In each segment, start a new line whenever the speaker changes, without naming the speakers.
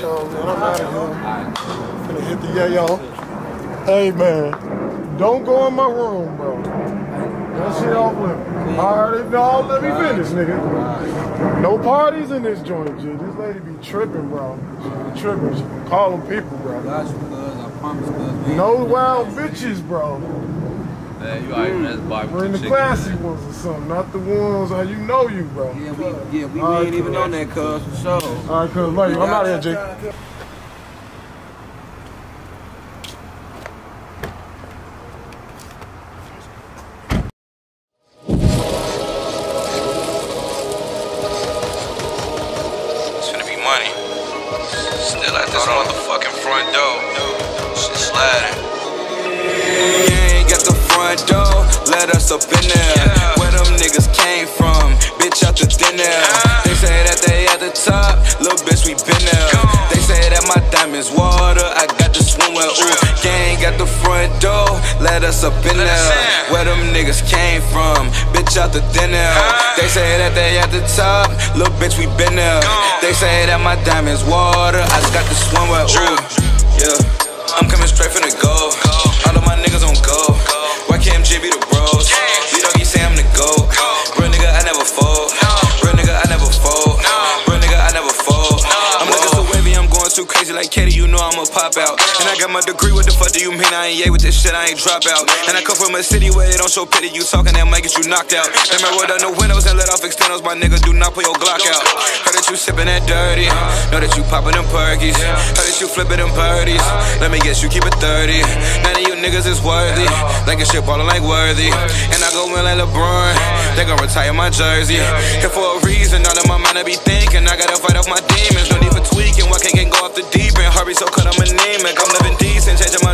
y'all, man. I'm out of here. Finna hit the yayo. Hey, man, don't go in my room, bro. That shit off limits. Alright, no, let me finish, nigga. No parties in this joint, G. This lady be tripping, bro. She be tripping. She be calling people, bro.
Got cuz. I promise, cuz.
No wild bitches, bro.
Man, you already that's barbecue
We're in the
chicken.
classy ones or something, not the ones how you know you, bro.
Yeah, we, yeah, we,
All right,
ain't even on that, cuz, for sure.
All right, cuz, love you. I'm out of here, Jake.
It's gonna be money. Still at this motherfucking front door. Shit sliding.
Let us up in there. Where them niggas came from, bitch out the air. They say that they at the top, little bitch we been there. They say that my diamonds water, I got the swimwear. Ooh, gang got the front door, let us up in there. Where them niggas came from, bitch out the air. They say that they at the top, little bitch we been there. They say that my diamonds water, I just got the swimwear. Ooh, too crazy like Katie, you know I'ma pop out. And I got my degree, what the fuck do you mean? I ain't yay with this shit, I ain't drop out. And I come from a city where they don't show pity, you talking that might get you knocked out. Let me roll down the windows and let off externals, my nigga, do not pull your Glock out. Heard that you sipping that dirty, know that you popping them perkies. Heard that you flipping them birdies. Let me guess, you keep it 30. None of you niggas is worthy. Like a shit ballin' like worthy. And I go in like LeBron. They gon' retire my jersey. Here for a reason, all of my mind I be thinking. I gotta fight off my demons.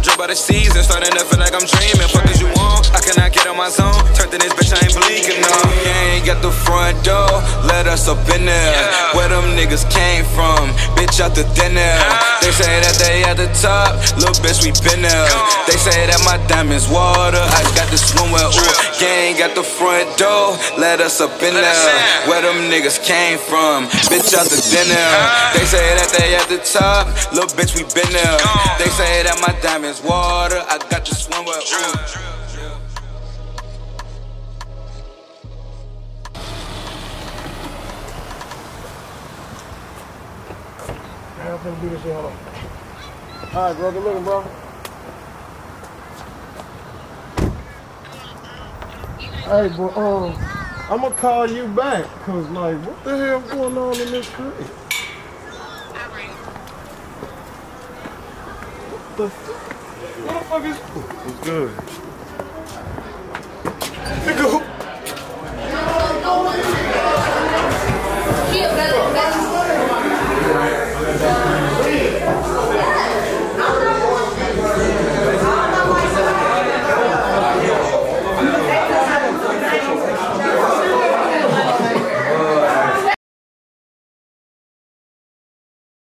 Drip by the season. Starting to feel like I'm dreaming. Fuck as you want. I cannot get on my zone. Turned in this bitch, I ain't blinking. No, you ain't got the front door. Let us up in there. Where them niggas came from. Bitch out the thin air. They say that they at the top. Little bitch, we been there. They say that my diamonds water. I got the swimwear. Ooh, gang got the front door. Let us up in there. Where them niggas came from. Bitch out the thin air. They say that they at the top. Little bitch, we been there. They say that my diamonds water. I got the swimwear. Ooh.
I'm finna do this shit. Hold on. All right, bro. Good looking, bro. Hey, bro. Um, I'm gonna call you back, cause like, what the hell going on in this crib? What the? Fuck is? Good? Nigga.